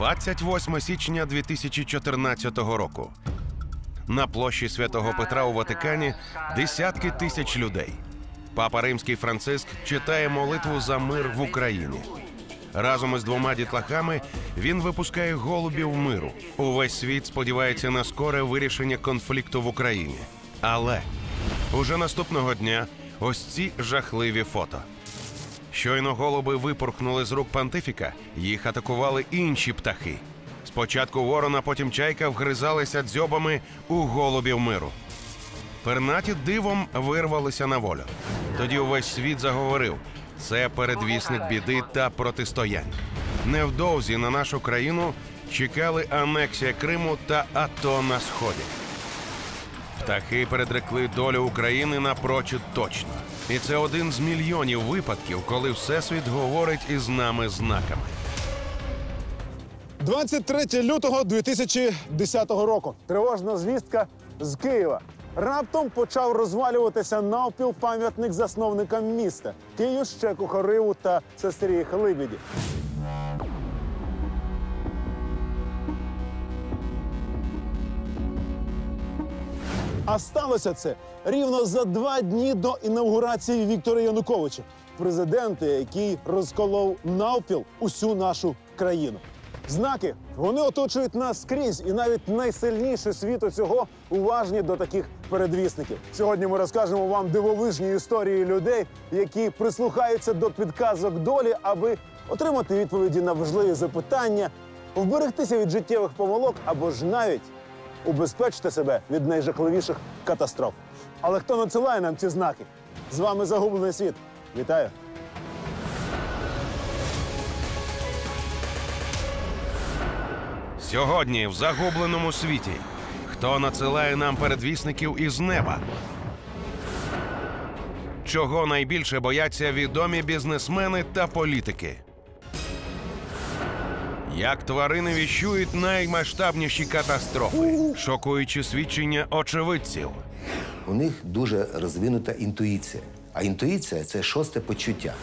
28 січня 2014 року. На площі святого Петра у Ватикані десятки тисяч людей. Папа Римський Франциск читає молитву за мир в Україні. Разом із двома дітлахами він випускає голубів миру. Увесь світ сподівається на скоре вирішення конфлікту в Україні. Але уже наступного дня ось ці жахливі фото. Щойно голуби випорхнули з рук понтифіка, їх атакували інші птахи. Спочатку ворона, потім чайка вгризалися дзьобами у голубів миру. Пернаті дивом вирвалися на волю. Тоді увесь світ заговорив: це передвісник біди та протистоянь. Невдовзі на нашу країну чекали анексія Криму та АТО на сході. Птахи передрекли долю України напрочуд точно. І це один з мільйонів випадків, коли Всесвіт говорить із нами знаками. 23 лютого 2010 року. Тривожна звістка з Києва. Раптом почав розвалюватися навпіл пам'ятник засновникам міста Київ Щеку Хориву та сестрі Хлибіді. А сталося це рівно за два дні до інаугурації Віктора Януковича, президента, який розколов навпіл усю нашу країну. Знаки вони оточують нас скрізь, і навіть найсильніші світу цього уважні до таких передвісників. Сьогодні ми розкажемо вам дивовижні історії людей, які прислухаються до підказок долі, аби отримати відповіді на важливі запитання, вберегтися від життєвих помилок або ж навіть убезпечити себе від найжахливіших катастроф. Але хто надсилає нам ці знаки? З вами загублений світ. Вітаю! Сьогодні в загубленому світі. Хто надсилає нам передвісників із неба? Чого найбільше бояться відомі бізнесмени та політики? Як тварини віщують наймасштабніші катастрофи, шокуючи свідчення очевидців. У них дуже розвинута інтуїція. А інтуїція це шосте почуття.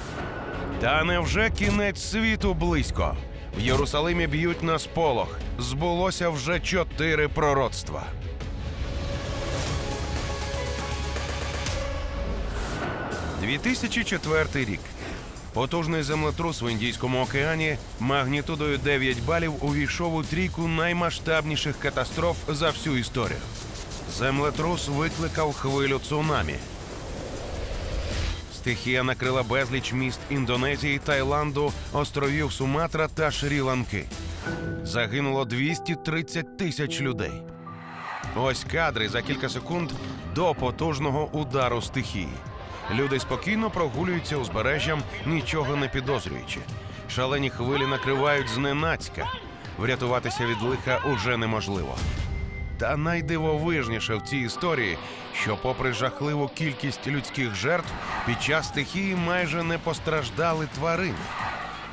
Та невже кінець світу близько? В Єрусалимі б'ють на сполох. Збулося вже чотири пророцтва. «2004 рік. Потужний землетрус в Індійському океані магнітудою 9 балів увійшов у трійку наймасштабніших катастроф за всю історію. Землетрус викликав хвилю цунамі. Стихія накрила безліч міст Індонезії, Таїланду, островів Суматра та Шрі-Ланки. Загинуло 230 тисяч людей. Ось кадри за кілька секунд до потужного удару стихії. Люди спокійно прогулюються узбережжям, нічого не підозрюючи. Шалені хвилі накривають зненацька. Врятуватися від лиха уже неможливо. Та найдивовижніше в цій історії, що, попри жахливу кількість людських жертв, під час стихії майже не постраждали тварини.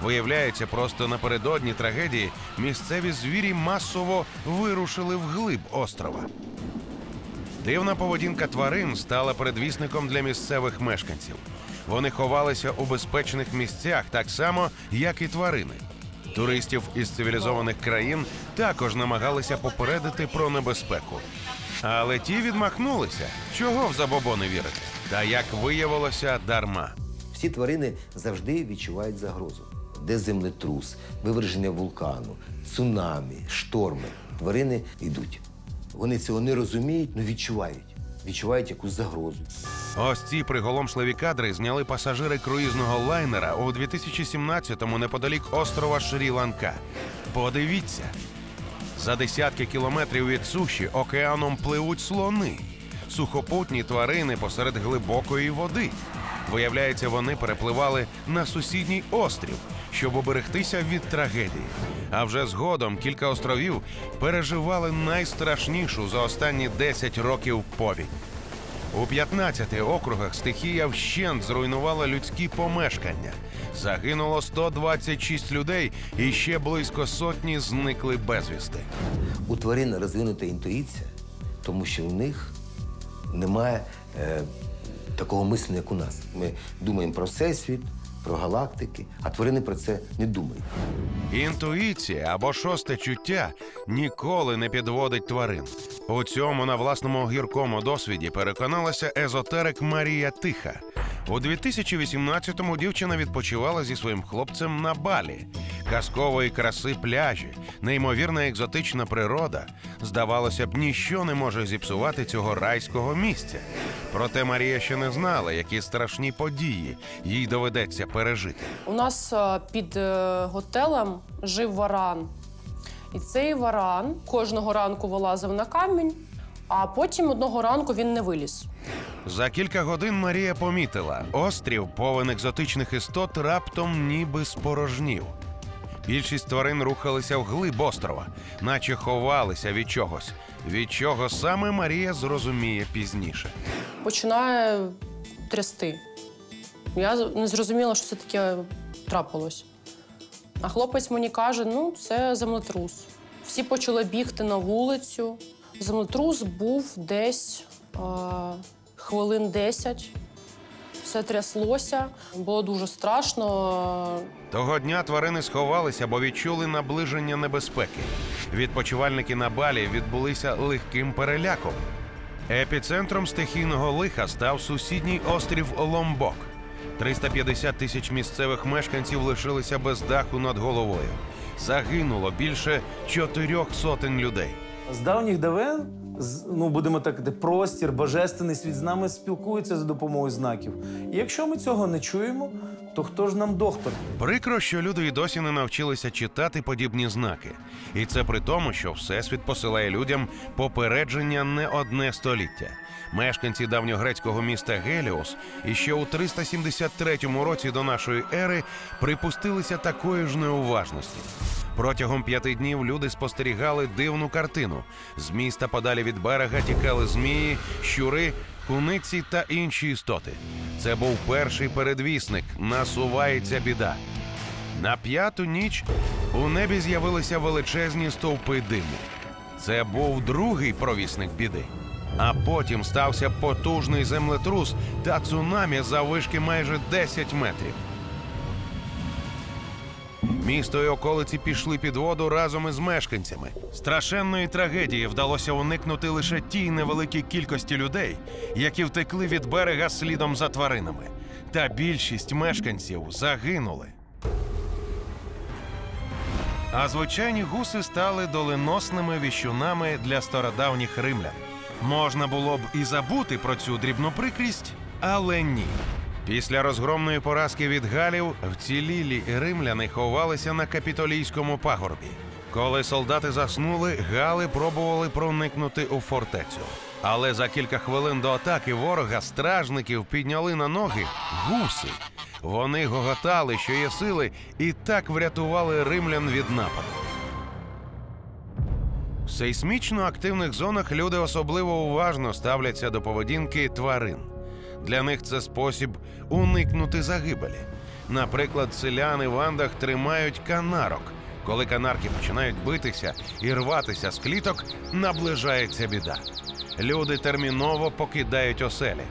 Виявляється, просто напередодні трагедії місцеві звірі масово вирушили вглиб острова. Дивна поведінка тварин стала передвісником для місцевих мешканців. Вони ховалися у безпечних місцях так само, як і тварини. Туристів із цивілізованих країн також намагалися попередити про небезпеку. Але ті відмахнулися. Чого в забобони вірити? Та як виявилося, дарма. Всі тварини завжди відчувають загрозу. Де землетрус, виверження вулкану, цунамі, шторми. Тварини йдуть. Вони цього не розуміють, але відчувають. Відчувають якусь загрозу. Ось ці приголомшливі кадри зняли пасажири круїзного лайнера у 2017-му неподалік острова Шрі-Ланка. Подивіться, за десятки кілометрів від суші океаном пливуть слони, сухопутні тварини посеред глибокої води. Виявляється, вони перепливали на сусідній острів, щоб оберегтися від трагедії. А вже згодом кілька островів переживали найстрашнішу за останні 10 років повінь. У 15 округах стихія вщент зруйнувала людські помешкання. Загинуло 126 людей, і ще близько сотні зникли безвісти. У тварин розвинута інтуїція, тому що в них немає е, такого мислення, як у нас. Ми думаємо про всесвіт, про галактики, а тварини про це не думають. Інтуїція або шосте чуття ніколи не підводить тварин. У цьому на власному гіркому досвіді переконалася езотерик Марія Тиха. У 2018-му дівчина відпочивала зі своїм хлопцем на балі. Казкової краси пляжі, неймовірна екзотична природа. Здавалося б, ніщо не може зіпсувати цього райського місця. Проте Марія ще не знала, які страшні події їй доведеться пережити. У нас е, під е, готелем жив варан. І цей варан кожного ранку вилазив на камінь, а потім одного ранку він не виліз. За кілька годин Марія помітила, острів, повен екзотичних істот, раптом ніби спорожнів. Більшість тварин рухалися вглиб острова, наче ховалися від чогось. Від чого саме Марія зрозуміє пізніше. Починає трясти. Я не зрозуміла, що це таке трапилось. А хлопець мені каже: ну, це землетрус. Всі почали бігти на вулицю. Землетрус був десь е, хвилин 10. Все тряслося, було дуже страшно. Того дня тварини сховалися, бо відчули наближення небезпеки. Відпочивальники на балі відбулися легким переляком. Епіцентром стихійного лиха став сусідній острів Ломбок. 350 тисяч місцевих мешканців лишилися без даху над головою. Загинуло більше чотирьох сотень людей. З давніх давен, ну будемо так де простір, божественний світ з нами спілкується за допомогою знаків. І якщо ми цього не чуємо, то хто ж нам доктор? Прикро, що люди і досі не навчилися читати подібні знаки. І це при тому, що Всесвіт посилає людям попередження не одне століття. Мешканці давньогрецького міста Геліос іще у 373 році до нашої ери припустилися такої ж неуважності. Протягом п'яти днів люди спостерігали дивну картину. З міста подалі від берега тікали змії, щури, куниці та інші істоти. Це був перший передвісник. Насувається біда. На п'яту ніч у небі з'явилися величезні стовпи диму. Це був другий провісник біди. А потім стався потужний землетрус та цунамі за вишки майже 10 метрів. Місто і околиці пішли під воду разом із мешканцями. Страшенної трагедії вдалося уникнути лише тій невеликій кількості людей, які втекли від берега слідом за тваринами. Та більшість мешканців загинули. А звичайні гуси стали доленосними віщунами для стародавніх римлян. Можна було б і забути про цю дрібну прикрість, але ні. Після розгромної поразки від галів вцілілі римляни ховалися на капітолійському пагорбі. Коли солдати заснули, гали пробували проникнути у фортецю. Але за кілька хвилин до атаки ворога стражників підняли на ноги гуси. Вони гоготали, що є сили, і так врятували римлян від нападу. В сейсмічно активних зонах люди особливо уважно ставляться до поведінки тварин. Для них це спосіб уникнути загибелі. Наприклад, селяни в Андах тримають канарок. Коли канарки починають битися і рватися з кліток, наближається біда. Люди терміново покидають оселі.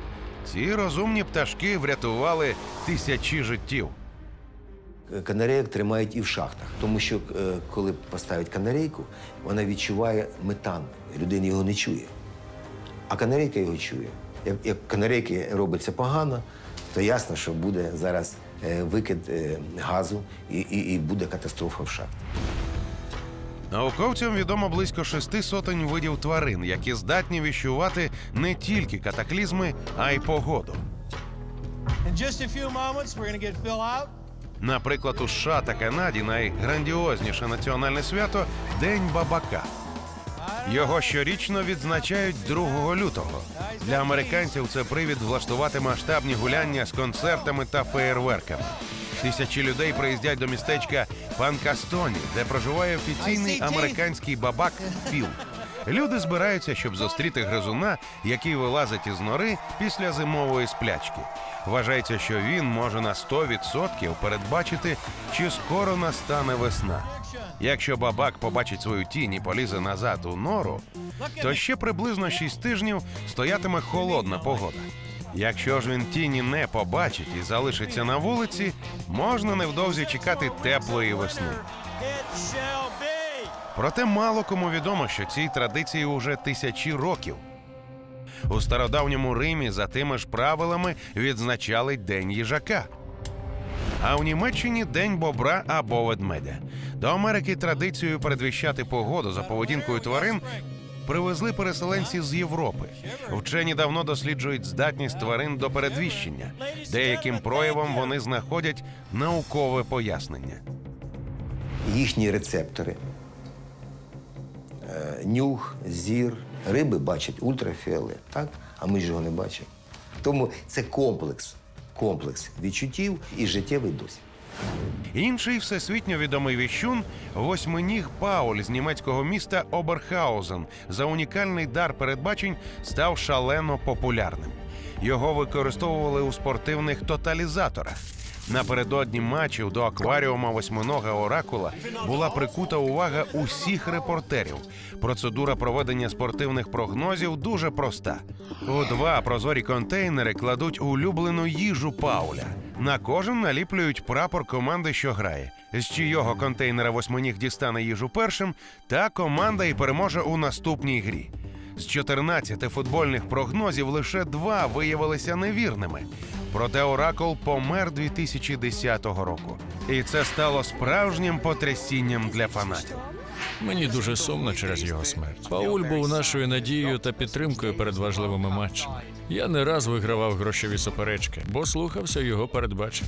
Ці розумні пташки врятували тисячі життів. Канарейок тримають і в шахтах, тому що е, коли поставить канарейку, вона відчуває метан. Людина його не чує. А канарейка його чує. Як, як канарейки робиться погано, то ясно, що буде зараз е, викид е, газу і, і, і буде катастрофа в шахті. Науковцям відомо близько шести сотень видів тварин, які здатні віщувати не тільки катаклізми, а й погоду. Наприклад, у США та Канаді найграндіозніше національне свято День бабака. Його щорічно відзначають 2 лютого. Для американців це привід влаштувати масштабні гуляння з концертами та феєрверками. Тисячі людей приїздять до містечка Панкастоні, де проживає офіційний американський бабак Філ. Люди збираються, щоб зустріти гризуна, який вилазить із нори після зимової сплячки. Вважається, що він може на 100% передбачити, чи скоро настане весна. Якщо бабак побачить свою тінь і полізе назад у нору, то ще приблизно 6 тижнів стоятиме холодна погода. Якщо ж він тіні не побачить і залишиться на вулиці, можна невдовзі чекати теплої весни. Проте мало кому відомо, що цій традиції уже тисячі років. У стародавньому Римі за тими ж правилами відзначали День їжака. А у Німеччині День бобра або ведмедя. До Америки традицією передвіщати погоду за поведінкою тварин привезли переселенці з Європи. Вчені давно досліджують здатність тварин до передвіщення. Деяким проявом вони знаходять наукове пояснення. Їхні рецептори. Е, Нюх, зір, риби бачать ультрафіолет, так? а ми ж його не бачимо. Тому це комплекс, комплекс відчуттів і життєвий досвід. Інший всесвітньо відомий віщун восьминіг Пауль з німецького міста Оберхаузен за унікальний дар передбачень став шалено популярним. Його використовували у спортивних тоталізаторах. Напередодні матчів до акваріума восьминога Оракула була прикута увага усіх репортерів. Процедура проведення спортивних прогнозів дуже проста. У два прозорі контейнери кладуть улюблену їжу Пауля. На кожен наліплюють прапор команди, що грає. З чийого контейнера восьминіг дістане їжу першим, та команда і переможе у наступній грі. З 14 футбольних прогнозів лише два виявилися невірними. Проте Оракул помер 2010 року. І це стало справжнім потрясінням для фанатів. Мені дуже сумно через його смерть. Пауль був нашою надією та підтримкою перед важливими матчами. Я не раз вигравав грошові суперечки, бо слухався його передбачень.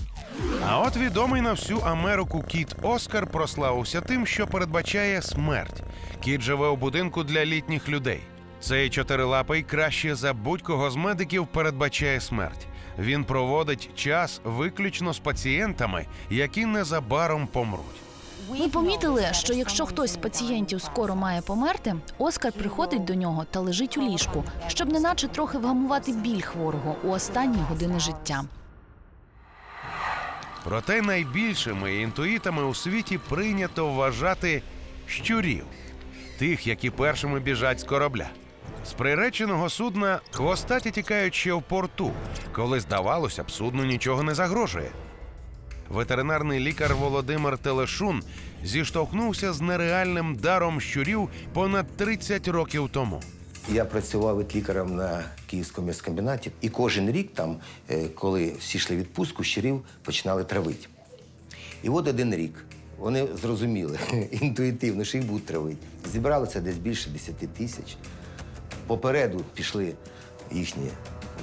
А от відомий на всю Америку кіт Оскар прославився тим, що передбачає смерть. Кіт живе у будинку для літніх людей. Цей чотирилапий краще за будь-кого з медиків передбачає смерть. Він проводить час виключно з пацієнтами, які незабаром помруть. Ми помітили, що якщо хтось з пацієнтів скоро має померти, Оскар приходить до нього та лежить у ліжку, щоб неначе трохи вгамувати біль хворого у останні години життя. Проте найбільшими інтуїтами у світі прийнято вважати щурів, тих, які першими біжать з корабля. З приреченого судна хвостаті тікають ще в порту, коли здавалося б, судну нічого не загрожує. Ветеринарний лікар Володимир Телешун зіштовхнувся з нереальним даром щурів понад 30 років тому. Я працював від лікарем на Київському м'ясокомбінаті, і кожен рік, там, е, коли всі йшли відпустку, щурів починали травити. І от один рік вони зрозуміли інтуїтивно, що їх будуть травити. Зібралося десь більше 10 тисяч. Попереду пішли їхні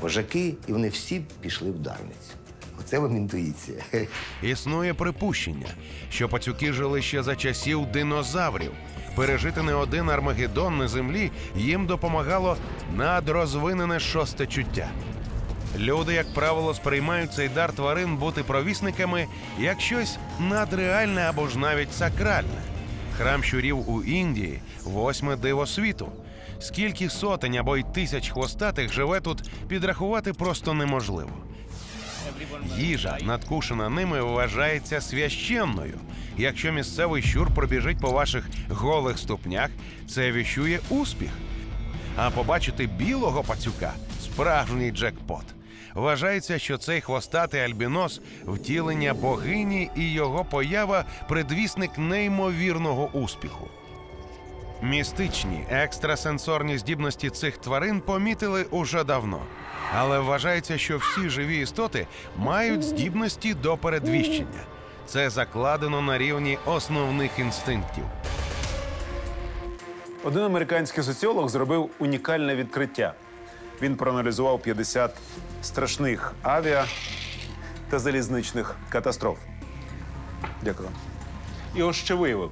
вожаки, і вони всі пішли в Дарницю. Оце вам інтуїція. Існує припущення, що пацюки жили ще за часів динозаврів. Пережити не один Армагеддон на землі їм допомагало надрозвинене шосте чуття. Люди, як правило, сприймають цей дар тварин бути провісниками як щось надреальне або ж навіть сакральне. Храм щурів у Індії восьме диво світу. Скільки сотень або й тисяч хвостатих живе тут, підрахувати просто неможливо. Їжа, надкушена ними, вважається священною. Якщо місцевий щур пробіжить по ваших голих ступнях, це віщує успіх. А побачити білого пацюка справжній джекпот. Вважається, що цей хвостатий альбінос втілення богині і його поява предвісник неймовірного успіху. Містичні екстрасенсорні здібності цих тварин помітили уже давно. Але вважається, що всі живі істоти мають здібності до передвіщення. Це закладено на рівні основних інстинктів. Один американський соціолог зробив унікальне відкриття. Він проаналізував 50 страшних авіа та залізничних катастроф. Дякую. І ось що виявив: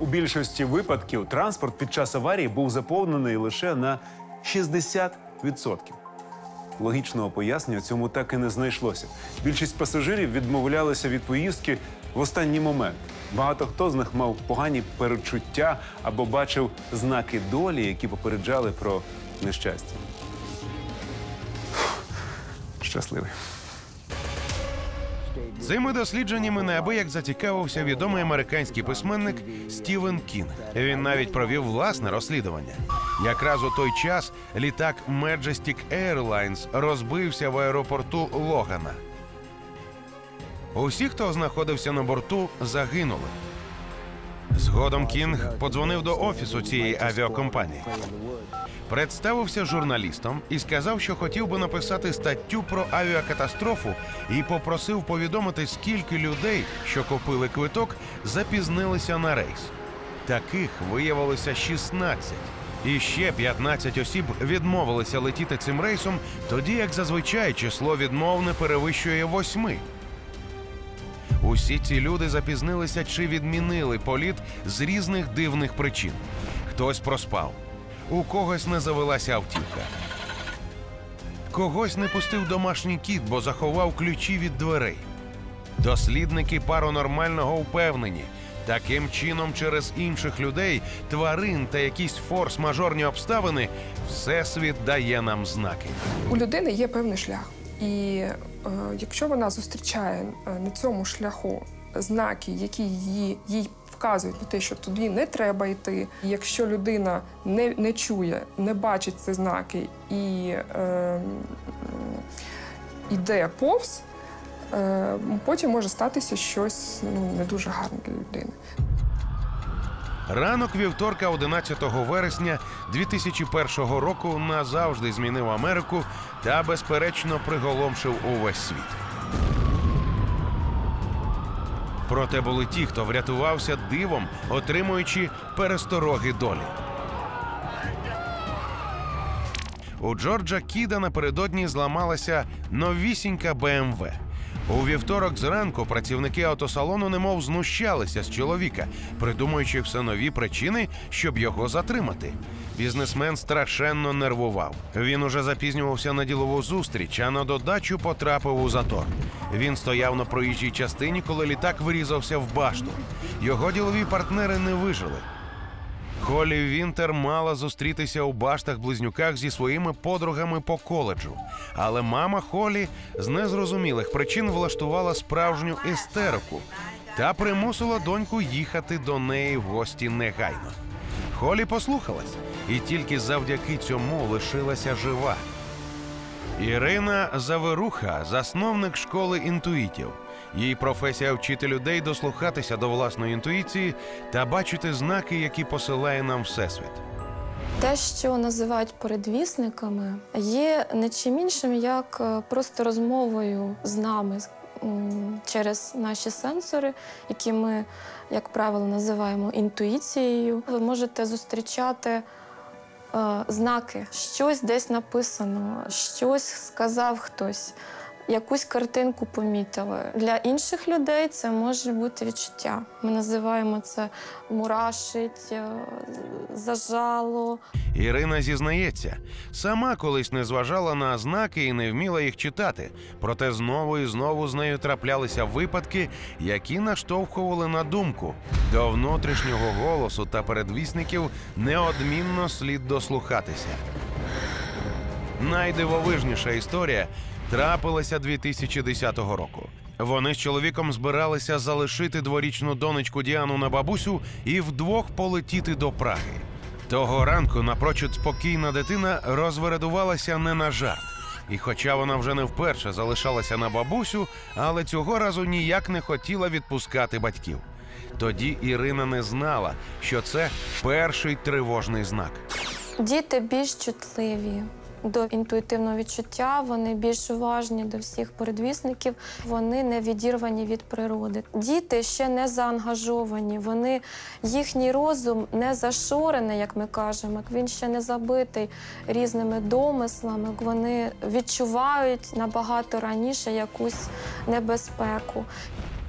у більшості випадків транспорт під час аварії був заповнений лише на 60%. Логічного пояснення цьому так і не знайшлося. Більшість пасажирів відмовлялися від поїздки в останній момент. Багато хто з них мав погані перечуття або бачив знаки долі, які попереджали про нещастя. Щасливий. Цими дослідженнями неабияк зацікавився відомий американський письменник Стівен Кінг. Він навіть провів власне розслідування. Якраз у той час літак Majestic Airlines розбився в аеропорту Логана. Усі, хто знаходився на борту, загинули. Згодом Кінг подзвонив до офісу цієї авіакомпанії. Представився журналістом і сказав, що хотів би написати статтю про авіакатастрофу і попросив повідомити, скільки людей, що купили квиток, запізнилися на рейс. Таких виявилося 16. І ще 15 осіб відмовилися летіти цим рейсом, тоді як зазвичай число відмов не перевищує восьми. Усі ці люди запізнилися чи відмінили політ з різних дивних причин. Хтось проспав, у когось не завелася автівка. Когось не пустив домашній кіт, бо заховав ключі від дверей. Дослідники паранормального впевнені, таким чином через інших людей, тварин та якісь форс-мажорні обставини всесвіт дає нам знаки. У людини є певний шлях. І е, якщо вона зустрічає е, на цьому шляху знаки, які її, їй вказують на те, що туди не треба йти. Якщо людина не, не чує, не бачить ці знаки і е, м, повз, е, потім може статися щось ну, не дуже гарне для людини. Ранок вівторка, 11 вересня 2001 року, назавжди змінив Америку та, безперечно, приголомшив увесь світ. Проте були ті, хто врятувався дивом, отримуючи перестороги долі. У Джорджа Кіда напередодні зламалася новісінька БМВ. У вівторок зранку працівники автосалону немов знущалися з чоловіка, придумуючи все нові причини, щоб його затримати. Бізнесмен страшенно нервував. Він уже запізнювався на ділову зустріч, а на додачу потрапив у затор. Він стояв на проїжджій частині, коли літак вирізався в башту. Його ділові партнери не вижили. Холі Вінтер мала зустрітися у баштах-близнюках зі своїми подругами по коледжу, але мама Холі з незрозумілих причин влаштувала справжню істерику та примусила доньку їхати до неї в гості негайно. Холі послухалась і тільки завдяки цьому лишилася жива. Ірина Заверуха, засновник школи інтуїтів. Її професія вчити людей дослухатися до власної інтуїції та бачити знаки, які посилає нам всесвіт. Те, що називають передвісниками, є не чим іншим, як е, просто розмовою з нами через наші сенсори, які ми, як правило, називаємо інтуїцією. Ви можете зустрічати е, знаки, щось десь написано, щось сказав хтось. Якусь картинку помітили. Для інших людей це може бути відчуття. Ми називаємо це мурашить, е, зажало. Ірина зізнається, сама колись не зважала на знаки і не вміла їх читати. Проте знову і знову з нею траплялися випадки, які наштовхували на думку. До внутрішнього голосу та передвісників неодмінно слід дослухатися. Найдивовижніша історія трапилася 2010 року. Вони з чоловіком збиралися залишити дворічну донечку Діану на бабусю і вдвох полетіти до Праги. Того ранку напрочуд спокійна дитина розвередувалася не на жарт. І хоча вона вже не вперше залишалася на бабусю, але цього разу ніяк не хотіла відпускати батьків. Тоді Ірина не знала, що це перший тривожний знак. Діти більш чутливі до інтуїтивного відчуття, вони більш уважні до всіх передвісників, вони не відірвані від природи. Діти ще не заангажовані, вони їхній розум не зашорений, як ми кажемо, він ще не забитий різними домислами. Вони відчувають набагато раніше якусь небезпеку.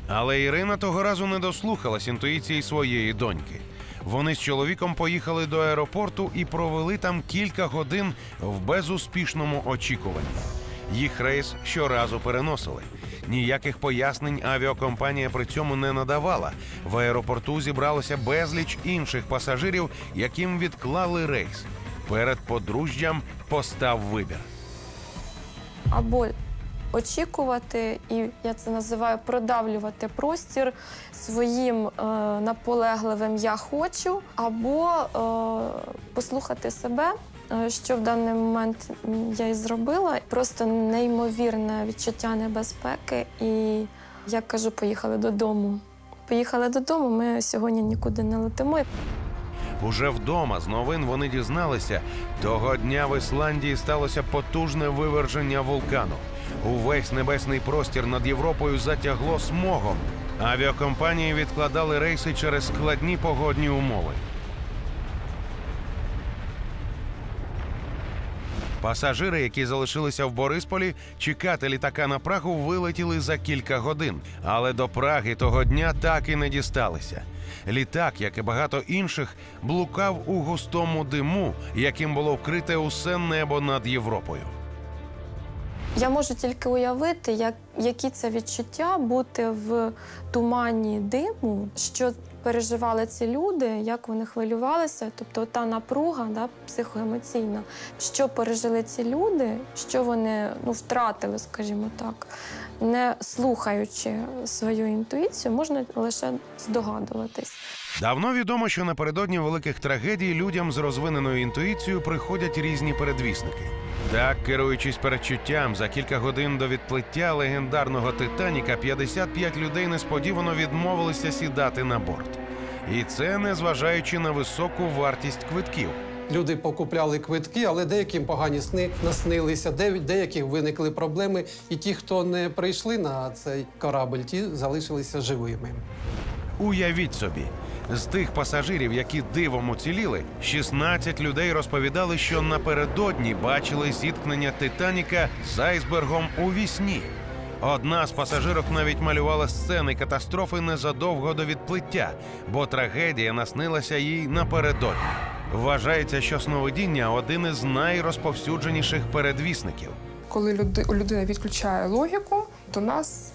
Але Ірина того разу не дослухалась інтуїції своєї доньки. Вони з чоловіком поїхали до аеропорту і провели там кілька годин в безуспішному очікуванні. Їх рейс щоразу переносили. Ніяких пояснень авіакомпанія при цьому не надавала. В аеропорту зібралося безліч інших пасажирів, яким відклали рейс. Перед подружжям постав вибір. Або очікувати, і я це називаю продавлювати простір своїм е, наполегливим я хочу, або е, послухати себе. е, Що в даний момент я і зробила, просто неймовірне відчуття небезпеки. І я кажу, поїхали додому. Поїхали додому. Ми сьогодні нікуди не летимо. Уже вдома з новин вони дізналися, того дня в Ісландії сталося потужне виверження вулкану. Увесь небесний простір над Європою затягло смогом. Авіакомпанії відкладали рейси через складні погодні умови. Пасажири, які залишилися в Борисполі, чекати літака на Прагу вилетіли за кілька годин, але до Праги того дня так і не дісталися. Літак, як і багато інших, блукав у густому диму, яким було вкрите усе небо над Європою. Я можу тільки уявити, як, які це відчуття бути в тумані диму, що переживали ці люди, як вони хвилювалися. Тобто та напруга да, психоемоційна, що пережили ці люди, що вони ну, втратили, скажімо так, не слухаючи свою інтуїцію, можна лише здогадуватись. Давно відомо, що напередодні великих трагедій людям з розвиненою інтуїцією приходять різні передвісники. Так, керуючись передчуттям, за кілька годин до відплиття легендарного Титаніка 55 людей несподівано відмовилися сідати на борт. І це незважаючи на високу вартість квитків. Люди покупляли квитки, але деяким погані сни наснилися, де- деяких виникли проблеми. І ті, хто не прийшли на цей корабль, ті залишилися живими. Уявіть собі, з тих пасажирів, які дивом уціліли, 16 людей розповідали, що напередодні бачили зіткнення Титаніка з айсбергом у вісні. Одна з пасажирок навіть малювала сцени катастрофи незадовго до відплиття, бо трагедія наснилася їй напередодні. Вважається, що сновидіння один із найрозповсюдженіших передвісників. Коли люди, людина відключає логіку, до нас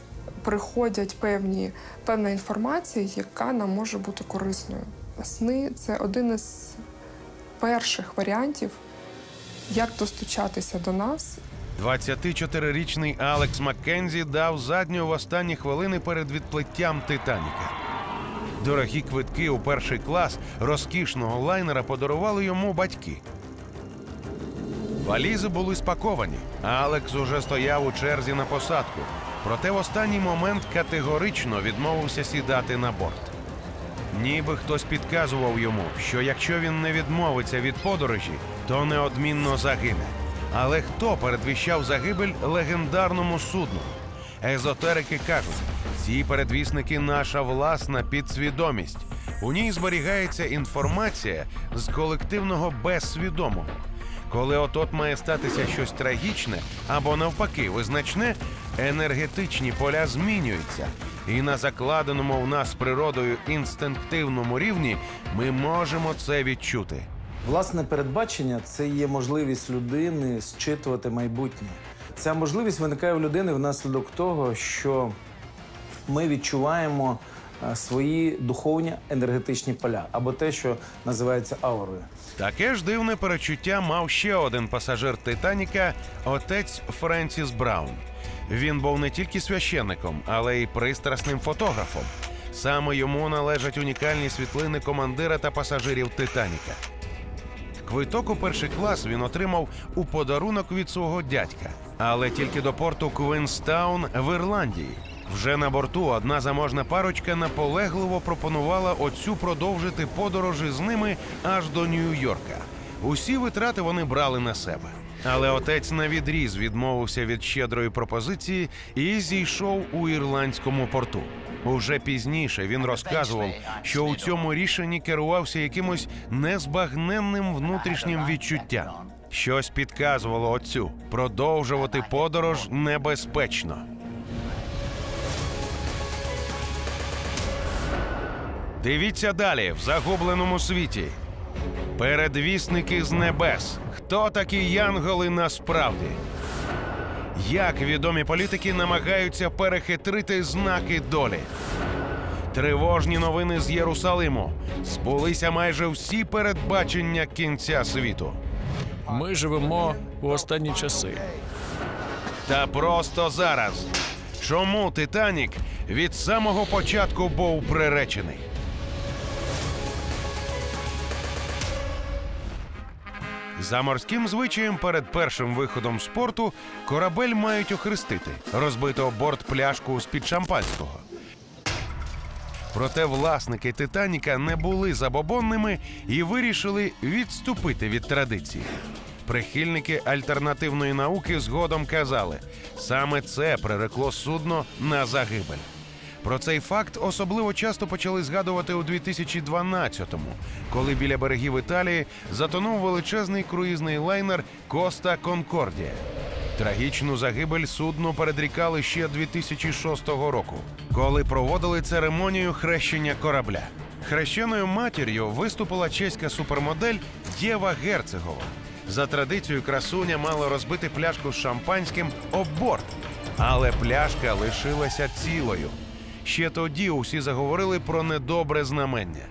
приходять певні, певна інформація, яка нам може бути корисною. Сни це один із перших варіантів, як достучатися до нас 24-річний Алекс Маккензі дав задню в останні хвилини перед відплиттям Титаніка. Дорогі квитки у перший клас розкішного лайнера подарували йому батьки. Валізи були спаковані. Алекс уже стояв у черзі на посадку. Проте в останній момент категорично відмовився сідати на борт. Ніби хтось підказував йому, що якщо він не відмовиться від подорожі, то неодмінно загине. Але хто передвіщав загибель легендарному судну? Езотерики кажуть, ці передвісники наша власна підсвідомість. У ній зберігається інформація з колективного безсвідомого. Коли от-от має статися щось трагічне або навпаки визначне, енергетичні поля змінюються, і на закладеному в нас природою інстинктивному рівні ми можемо це відчути. Власне передбачення це є можливість людини зчитувати майбутнє. Ця можливість виникає в людини внаслідок того, що ми відчуваємо е, свої духовні енергетичні поля або те, що називається аурою. Таке ж дивне перечуття мав ще один пасажир Титаніка, отець Френсіс Браун. Він був не тільки священником, але й пристрасним фотографом. Саме йому належать унікальні світлини командира та пасажирів Титаніка. Квиток у перший клас він отримав у подарунок від свого дядька, але тільки до порту Квинстаун в Ірландії. Вже на борту одна заможна парочка наполегливо пропонувала отцю продовжити подорожі з ними аж до Нью-Йорка. Усі витрати вони брали на себе. Але отець на відріз відмовився від щедрої пропозиції і зійшов у ірландському порту. Уже пізніше він розказував, що у цьому рішенні керувався якимось незбагненним внутрішнім відчуттям. Щось підказувало отцю продовжувати подорож небезпечно. Дивіться далі в загубленому світі. Передвісники з небес. Хто такі янголи насправді? Як відомі політики намагаються перехитрити знаки долі? Тривожні новини з Єрусалиму. Збулися майже всі передбачення кінця світу. Ми живемо у останні часи. Та просто зараз. Чому Титанік від самого початку був приречений? За морським звичаєм перед першим виходом з порту корабель мають охрестити, розбито борт пляшку з-під шампанського. Проте власники Титаніка не були забобонними і вирішили відступити від традиції. Прихильники альтернативної науки згодом казали, саме це прирекло судно на загибель. Про цей факт особливо часто почали згадувати у 2012-му, коли біля берегів Італії затонув величезний круїзний лайнер Коста Конкордія. Трагічну загибель судну передрікали ще 2006 року, коли проводили церемонію хрещення корабля. Хрещеною матір'ю виступила чеська супермодель Єва Герцегова. За традицією красуня мала розбити пляшку з шампанським об борт, але пляшка лишилася цілою. Ще тоді усі заговорили про недобре знамення.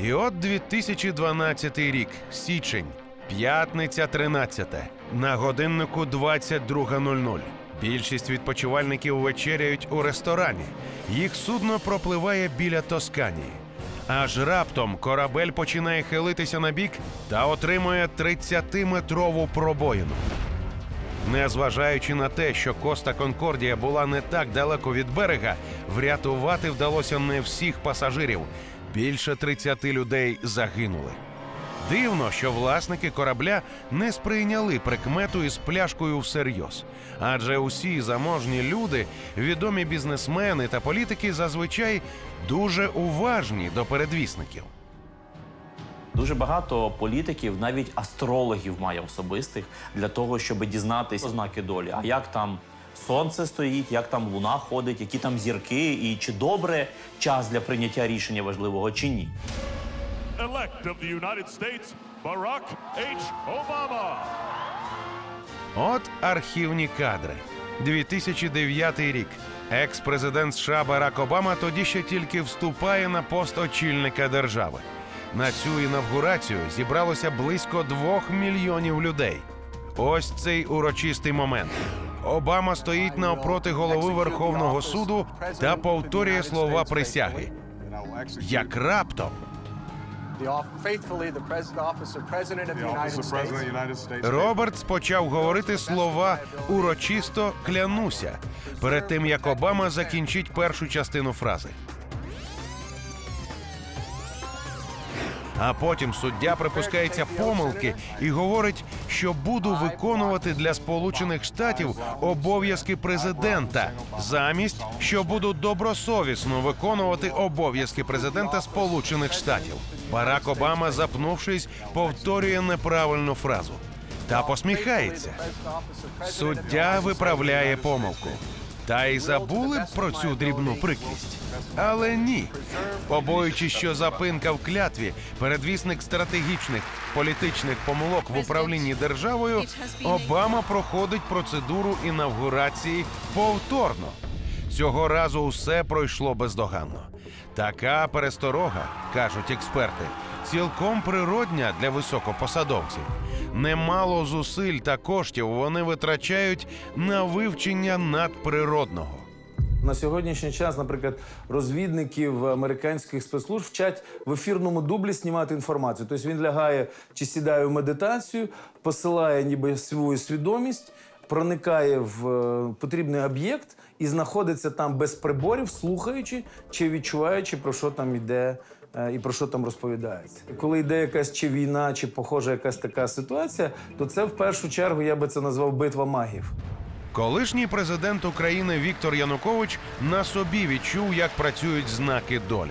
І от 2012 рік, січень, п'ятниця 13, на годиннику 22.00. Більшість відпочивальників вечеряють у ресторані. Їх судно пропливає біля Тосканії. Аж раптом корабель починає хилитися на бік та отримує 30-метрову пробоїну. Незважаючи на те, що Коста Конкордія була не так далеко від берега, врятувати вдалося не всіх пасажирів. Більше 30 людей загинули. Дивно, що власники корабля не сприйняли прикмету із пляшкою всерйоз. Адже усі заможні люди, відомі бізнесмени та політики зазвичай дуже уважні до передвісників. Дуже багато політиків, навіть астрологів має особистих для того, щоб дізнатися ознаки долі. А як там сонце стоїть, як там луна ходить, які там зірки, і чи добре час для прийняття рішення важливого чи ні. elect of the United States, Barack H. Obama. От архівні кадри. 2009 рік. Екс-президент США Барак Обама тоді ще тільки вступає на пост очільника держави. На цю інавгурацію зібралося близько двох мільйонів людей. Ось цей урочистий момент. Обама стоїть навпроти голови Верховного суду та повторює слова присяги. Як раптом. Робертс почав говорити слова урочисто клянуся перед тим як Обама закінчить першу частину фрази. А потім суддя припускається помилки і говорить, що буду виконувати для Сполучених Штатів обов'язки президента, замість що буду добросовісно виконувати обов'язки президента Сполучених Штатів. Барак Обама, запнувшись, повторює неправильну фразу та посміхається. Суддя виправляє помилку. Та й забули б про цю дрібну прикрість. Але ні. Побоюючись, що запинка в клятві, передвісник стратегічних політичних помилок в управлінні державою, Обама проходить процедуру інавгурації повторно. Цього разу усе пройшло бездоганно. Така пересторога, кажуть експерти, цілком природня для високопосадовців. Немало зусиль та коштів вони витрачають на вивчення надприродного. На сьогоднішній час, наприклад, розвідників американських спецслужб вчать в ефірному дублі знімати інформацію. Тобто він лягає чи сідає в медитацію, посилає ніби свою свідомість, проникає в е, потрібний об'єкт і знаходиться там без приборів, слухаючи чи відчуваючи, про що там йде. е, І про що там розповідається, коли йде якась чи війна, чи похожа якась така ситуація, то це в першу чергу я би це назвав битва магів. Колишній президент України Віктор Янукович на собі відчув, як працюють знаки долі.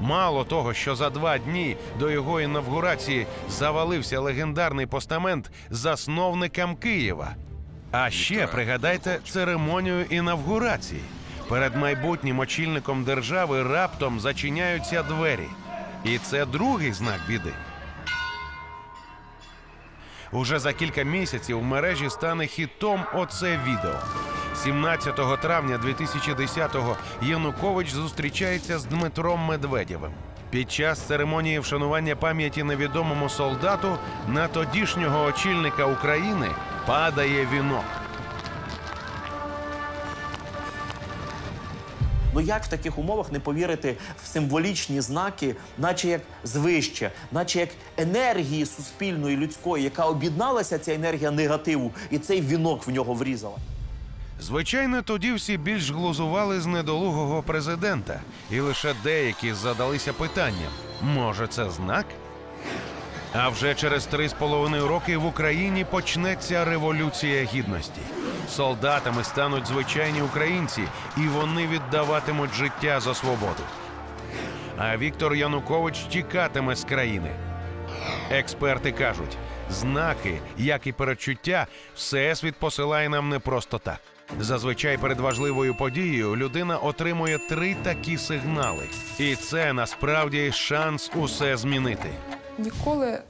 Мало того, що за два дні до його інавгурації завалився легендарний постамент засновникам Києва. А ще пригадайте церемонію інавгурації. Перед майбутнім очільником держави раптом зачиняються двері. І це другий знак біди. Уже за кілька місяців в мережі стане хітом оце відео. 17 травня 2010-го Янукович зустрічається з Дмитром Медведєвим. Під час церемонії вшанування пам'яті невідомому солдату на тодішнього очільника України падає вінок. Ну як в таких умовах не повірити в символічні знаки, наче як звище, наче як енергії суспільної людської, яка об'єдналася, ця енергія негативу, і цей вінок в нього врізала. Звичайно, тоді всі більш глузували з недолугого президента, і лише деякі задалися питанням: може, це знак? А вже через три з половиною роки в Україні почнеться революція гідності. Солдатами стануть звичайні українці, і вони віддаватимуть життя за свободу. А Віктор Янукович тікатиме з країни. Експерти кажуть, знаки, як і передчуття, всесвіт посилає нам не просто так. Зазвичай перед важливою подією людина отримує три такі сигнали, і це насправді шанс усе змінити. Ніколи е,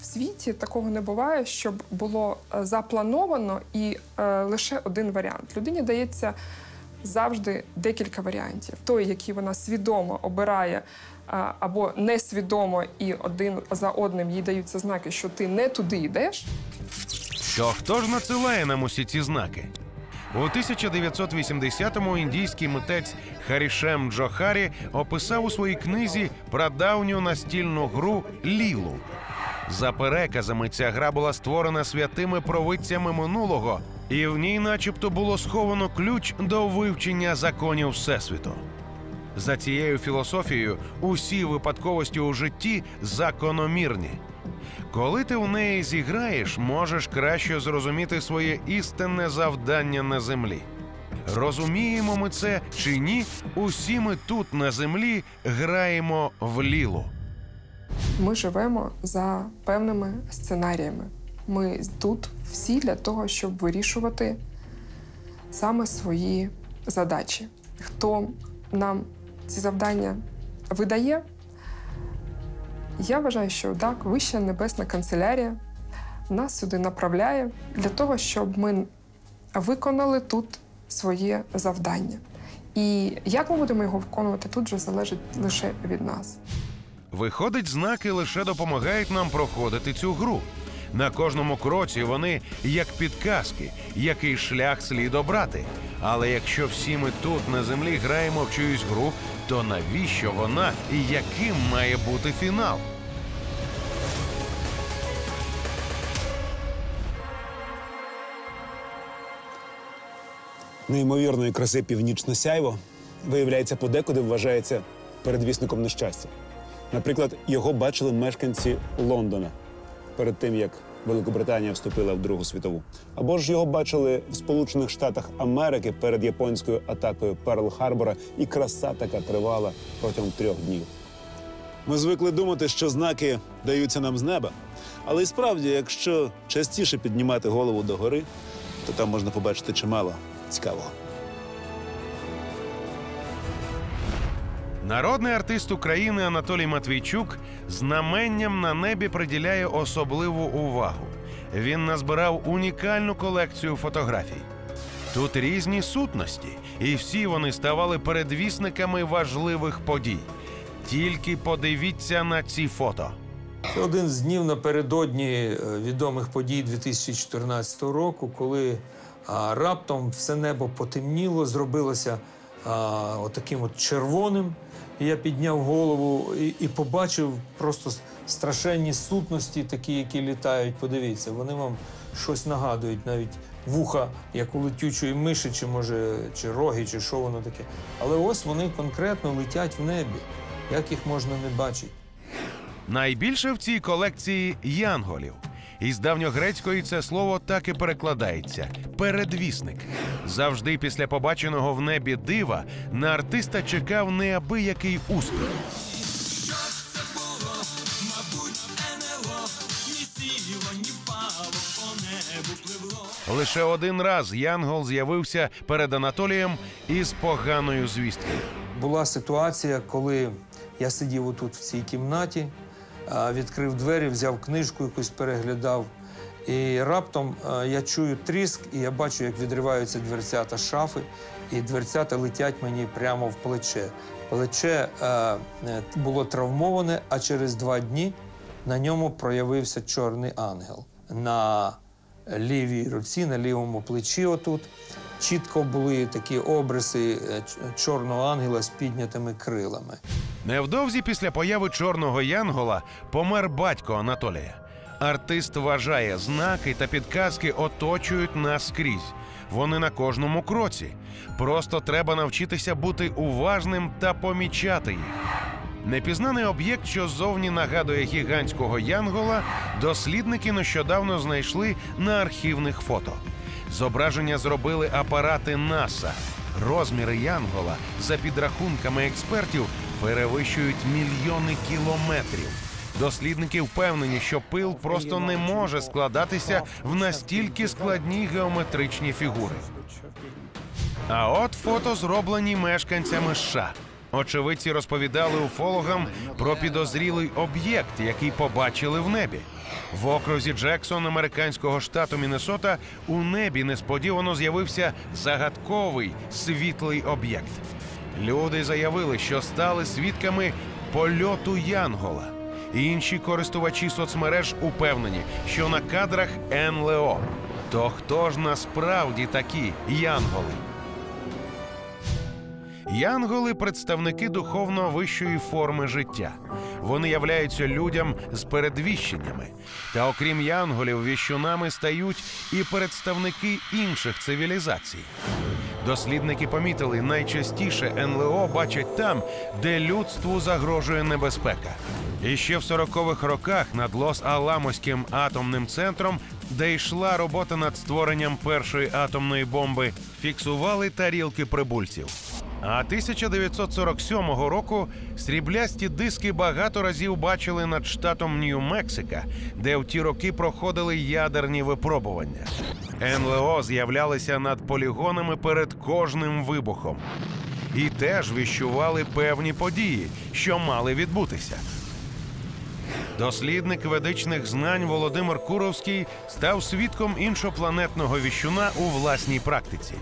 в світі такого не буває, щоб було е, заплановано і е, лише один варіант. Людині дається завжди декілька варіантів. Той, який вона свідомо обирає або несвідомо, і один за одним їй даються знаки, що ти не туди йдеш. То хто ж надсилає нам усі ці знаки? У 1980-му індійський митець Харішем Джохарі описав у своїй книзі прадавню настільну гру Лілу. За переказами, ця гра була створена святими провидцями минулого, і в ній, начебто, було сховано ключ до вивчення законів Всесвіту. За цією філософією, усі випадковості у житті закономірні. Коли ти у неї зіграєш, можеш краще зрозуміти своє істинне завдання на землі. Розуміємо ми це чи ні, усі ми тут на землі граємо в лілу. Ми живемо за певними сценаріями. Ми тут всі для того, щоб вирішувати саме свої задачі. Хто нам ці завдання видає? Я вважаю, що так, Вища Небесна канцелярія нас сюди направляє для того, щоб ми виконали тут своє завдання. І як ми будемо його виконувати, тут вже залежить лише від нас. Виходить, знаки лише допомагають нам проходити цю гру. На кожному кроці вони як підказки, який шлях слід обрати. Але якщо всі ми тут на землі граємо в чиюсь гру, то навіщо вона і яким має бути фінал? Неймовірної краси північне сяйво, виявляється, подекуди вважається передвісником нещастя. Наприклад, його бачили мешканці Лондона перед тим, як Великобританія вступила в Другу світову. Або ж його бачили в Сполучених Штатах Америки перед японською атакою Перл-Харбора, і краса така тривала протягом трьох днів. Ми звикли думати, що знаки даються нам з неба. Але і справді, якщо частіше піднімати голову догори, то там можна побачити чимало цікавого. Народний артист України Анатолій Матвійчук знаменням на небі приділяє особливу увагу. Він назбирав унікальну колекцію фотографій. Тут різні сутності, і всі вони ставали передвісниками важливих подій. Тільки подивіться на ці фото. Один з днів напередодні е, відомих подій 2014 року, коли а, раптом все небо потемніло, зробилося а, отаким от червоним. Я підняв голову і, і побачив просто страшенні сутності, такі, які літають. Подивіться, вони вам щось нагадують, навіть вуха, як у летючої миші, чи може, чи роги, чи що воно таке. Але ось вони конкретно летять в небі. Як їх можна не бачити? Найбільше в цій колекції янголів. Із давньогрецької це слово так і перекладається передвісник. Завжди після побаченого в небі дива на артиста чекав неабиякий успіх. Лише один раз Янгол з'явився перед Анатолієм із поганою звісткою. Була ситуація, коли я сидів отут в цій кімнаті, відкрив двері, взяв книжку, якусь переглядав. І раптом я чую тріск, і я бачу, як відриваються дверцята шафи, і дверцята летять мені прямо в плече. Плече е, було травмоване, а через два дні на ньому проявився чорний ангел. На лівій руці, на лівому плечі. Отут чітко були такі обриси е, чорного ангела з піднятими крилами. Невдовзі після появи чорного Янгола помер батько Анатолія. Артист вважає, знаки та підказки оточують нас скрізь. Вони на кожному кроці. Просто треба навчитися бути уважним та помічати їх. Непізнаний об'єкт, що ззовні нагадує гігантського янгола, дослідники нещодавно знайшли на архівних фото. Зображення зробили апарати НАСА. Розміри янгола, за підрахунками експертів, перевищують мільйони кілометрів. Дослідники впевнені, що пил просто не може складатися в настільки складні геометричні фігури. А от фото зроблені мешканцями США. Очевидці розповідали уфологам про підозрілий об'єкт, який побачили в небі. В окрузі Джексон американського штату Міннесота у небі несподівано з'явився загадковий світлий об'єкт. Люди заявили, що стали свідками польоту Янгола. Інші користувачі соцмереж упевнені, що на кадрах НЛО. То хто ж насправді такі янголи? Янголи представники духовно вищої форми життя. Вони являються людям з передвіщеннями. Та окрім янголів, віщунами стають і представники інших цивілізацій. Дослідники помітили, найчастіше НЛО бачать там, де людству загрожує небезпека. І ще в 40-х роках над Лос-Аламоським атомним центром, де йшла робота над створенням першої атомної бомби, фіксували тарілки прибульців. А 1947 року сріблясті диски багато разів бачили над штатом Нью-Мексика, де в ті роки проходили ядерні випробування. НЛО з'являлися над полігонами перед кожним вибухом і теж віщували певні події, що мали відбутися. Дослідник ведичних знань Володимир Куровський став свідком іншопланетного віщуна у власній практиці.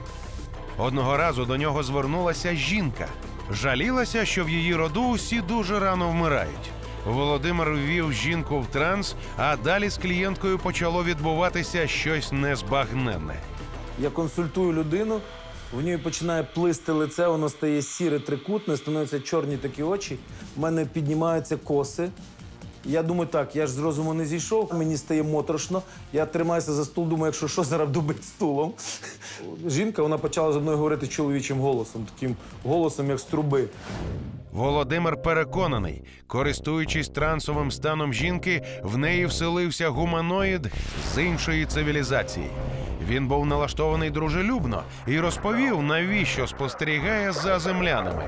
Одного разу до нього звернулася жінка. Жалілася, що в її роду усі дуже рано вмирають. Володимир ввів жінку в транс, а далі з клієнткою почало відбуватися щось незбагненне. Я консультую людину, в ній починає плисти лице, воно стає сіре трикутне, становляться чорні такі очі. в мене піднімаються коси. Я думаю, так, я ж з розуму не зійшов, мені стає моторошно. Я тримаюся за стул, думаю, якщо що, зараз дубить стулом. Жінка вона почала зі мною говорити чоловічим голосом, таким голосом, як з труби. Володимир переконаний, користуючись трансовим станом жінки, в неї вселився гуманоїд з іншої цивілізації. Він був налаштований дружелюбно і розповів, навіщо спостерігає за землянами.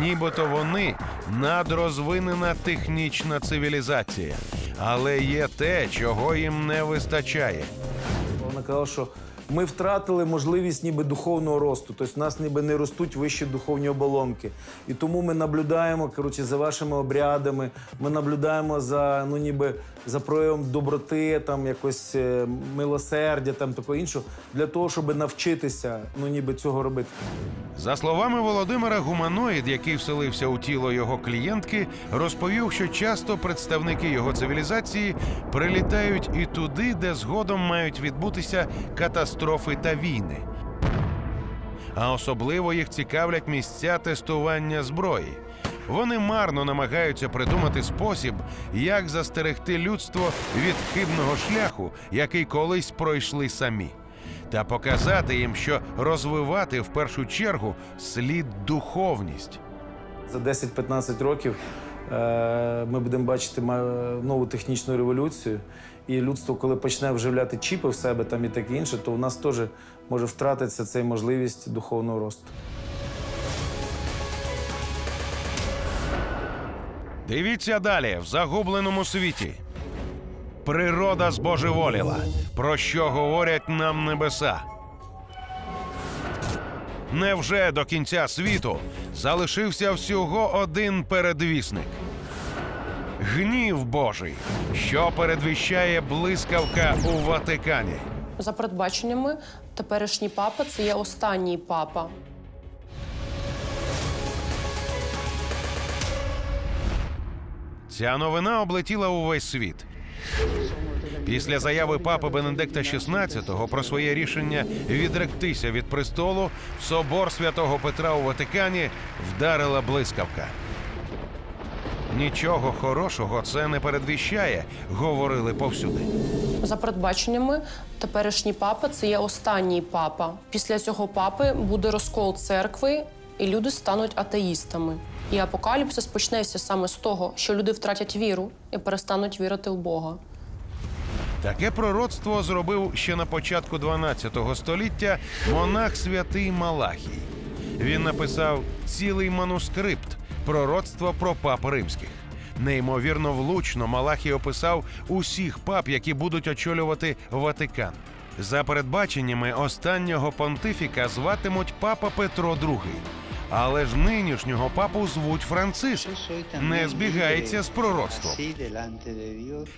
Нібито вони надрозвинена технічна цивілізація, але є те, чого їм не вистачає. Вона казала, що ми втратили можливість ніби духовного росту. Тобто в нас ніби не ростуть вищі духовні оболонки. І тому ми наблюдаємо коротше, за вашими обрядами, ми наблюдаємо за ну ніби за проявом доброти, там якось е, милосердя, там такого іншого, для того, щоб навчитися ну ніби цього робити. За словами Володимира, гуманоїд, який вселився у тіло його клієнтки, розповів, що часто представники його цивілізації прилітають і туди, де згодом мають відбутися катастрофи та війни. А особливо їх цікавлять місця тестування зброї. Вони марно намагаються придумати спосіб, як застерегти людство від хибного шляху, який колись пройшли самі, та показати їм, що розвивати в першу чергу слід духовність. За 10-15 років е, ми будемо бачити нову технічну революцію. І людство, коли почне вживляти чіпи в себе там і таке інше, то у нас теж може втратитися ця можливість духовного росту. Дивіться далі в загубленому світі. Природа збожеволіла. Про що говорять нам небеса? Невже до кінця світу залишився всього один передвісник? Гнів Божий, що передвіщає блискавка у Ватикані. За передбаченнями, теперішній папа це є останній папа. Ця новина облетіла увесь світ. Після заяви папи Бенедикта XVI про своє рішення відректися від престолу в собор святого Петра у Ватикані вдарила блискавка. Нічого хорошого це не передвіщає, говорили повсюди. За передбаченнями, теперішній папа це є останній папа. Після цього папи буде розкол церкви, і люди стануть атеїстами. І апокаліпсис почнеться саме з того, що люди втратять віру і перестануть вірити в Бога. Таке пророцтво зробив ще на початку 12 століття монах святий Малахій. Він написав цілий манускрипт пророцтва про пап римських. Неймовірно влучно Малахій описав усіх пап, які будуть очолювати Ватикан. За передбаченнями останнього понтифіка зватимуть папа Петро II. Але ж нинішнього папу звуть Франциск. Не збігається з пророцтвом.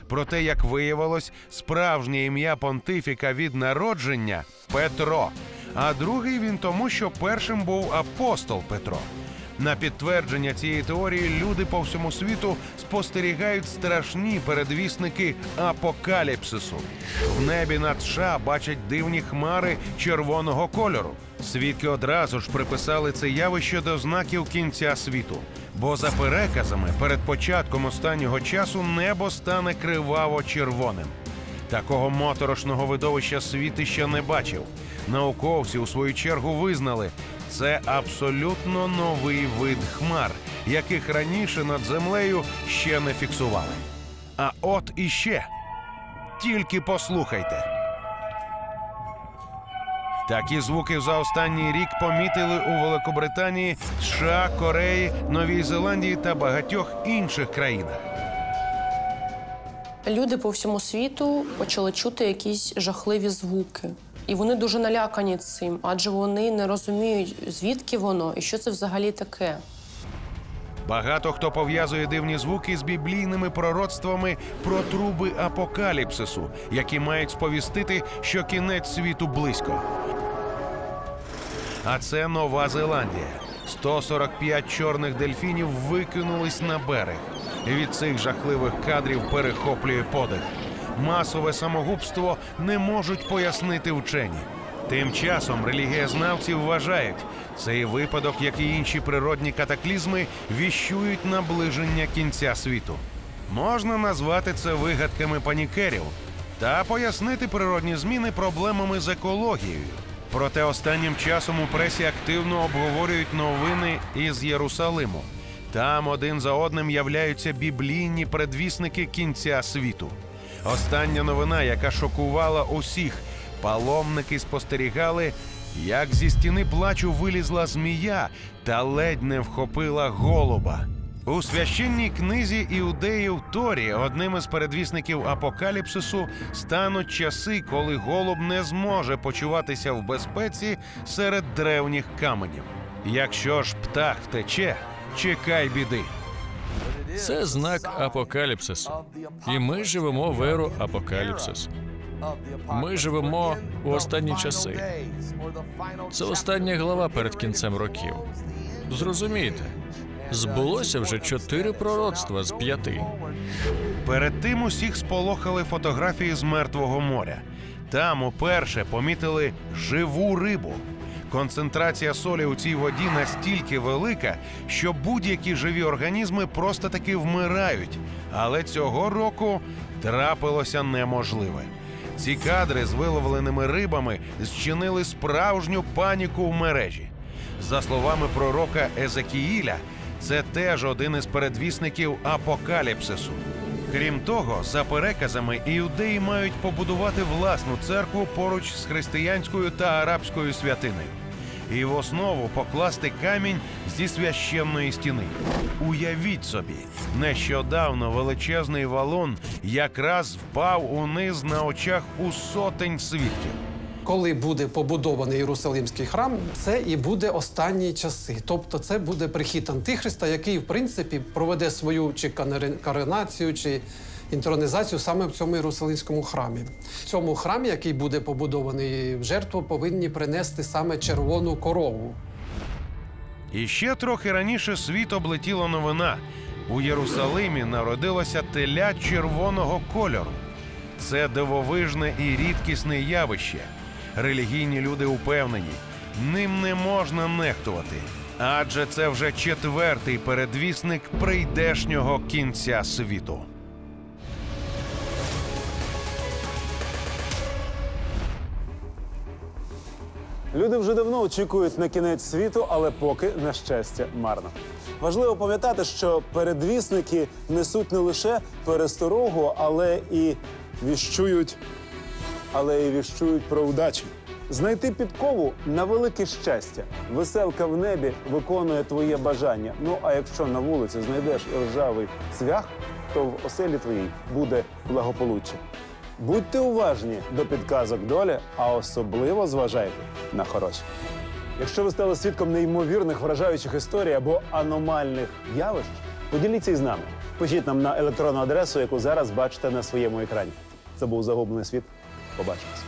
Проте, як виявилось, справжнє ім'я понтифіка від народження Петро. А другий він тому, що першим був апостол Петро. На підтвердження цієї теорії люди по всьому світу спостерігають страшні передвісники апокаліпсису. В небі над США бачать дивні хмари червоного кольору. Свідки одразу ж приписали це явище до знаків кінця світу. Бо за переказами перед початком останнього часу небо стане криваво червоним. Такого моторошного видовища світ ще не бачив. Науковці у свою чергу визнали, це абсолютно новий вид хмар, яких раніше над землею ще не фіксували. А от іще тільки послухайте. Такі звуки за останній рік помітили у Великобританії, США, Кореї, Новій Зеландії та багатьох інших країнах. Люди по всьому світу почали чути якісь жахливі звуки. І вони дуже налякані цим, адже вони не розуміють, звідки воно і що це взагалі таке. Багато хто пов'язує дивні звуки з біблійними пророцтвами про труби апокаліпсису, які мають сповістити, що кінець світу близько. А це Нова Зеландія. 145 чорних дельфінів викинулись на берег. Від цих жахливих кадрів перехоплює подих. Масове самогубство не можуть пояснити вчені. Тим часом релігієзнавці вважають, цей випадок, як і інші природні катаклізми, віщують наближення кінця світу. Можна назвати це вигадками панікерів та пояснити природні зміни проблемами з екологією. Проте останнім часом у пресі активно обговорюють новини із Єрусалиму. Там один за одним являються біблійні предвісники кінця світу. Остання новина, яка шокувала усіх, паломники спостерігали, як зі стіни плачу вилізла змія та ледь не вхопила голуба. У священній книзі іудеїв Торі одним із передвісників апокаліпсису стануть часи, коли голуб не зможе почуватися в безпеці серед древніх каменів. Якщо ж птах втече, чекай біди. Це знак апокаліпсису. І ми живемо в еру апокаліпсису. Ми живемо у останні часи. Це остання глава перед кінцем років. Зрозумійте, збулося вже чотири пророцтва з п'яти. Перед тим усіх сполохали фотографії з мертвого моря. Там уперше помітили живу рибу. Концентрація солі у цій воді настільки велика, що будь-які живі організми просто таки вмирають. Але цього року трапилося неможливе. Ці кадри з виловленими рибами зчинили справжню паніку в мережі. За словами пророка Езекіїля, це теж один із передвісників апокаліпсису. Крім того, за переказами, іудеї мають побудувати власну церкву поруч з християнською та арабською святиною. І в основу покласти камінь зі священної стіни. Уявіть собі, нещодавно величезний валун якраз впав униз на очах у сотень свідків. Коли буде побудований Єрусалимський храм, це і буде останні часи. Тобто, це буде прихід Антихриста, який, в принципі, проведе свою чи канери- чи інтронізацію саме в цьому Єрусалимському храмі. В цьому храмі, який буде побудований в жертву, повинні принести саме червону корову. І ще трохи раніше світ облетіла новина. У Єрусалимі народилося теля червоного кольору. Це дивовижне і рідкісне явище. Релігійні люди упевнені, ним не можна нехтувати, адже це вже четвертий передвісник прийдешнього кінця світу. Люди вже давно очікують на кінець світу, але поки на щастя марно. Важливо пам'ятати, що передвісники несуть не лише пересторогу, але і віщують, але і віщують про удачу. Знайти підкову на велике щастя. Веселка в небі виконує твоє бажання. Ну а якщо на вулиці знайдеш ржавий цвях, то в оселі твоїй буде благополуччя. Будьте уважні до підказок долі, а особливо зважайте на хороші. Якщо ви стали свідком неймовірних вражаючих історій або аномальних явищ, поділіться із нами. Пишіть нам на електронну адресу, яку зараз бачите на своєму екрані. Це був загублений світ. Побачимось.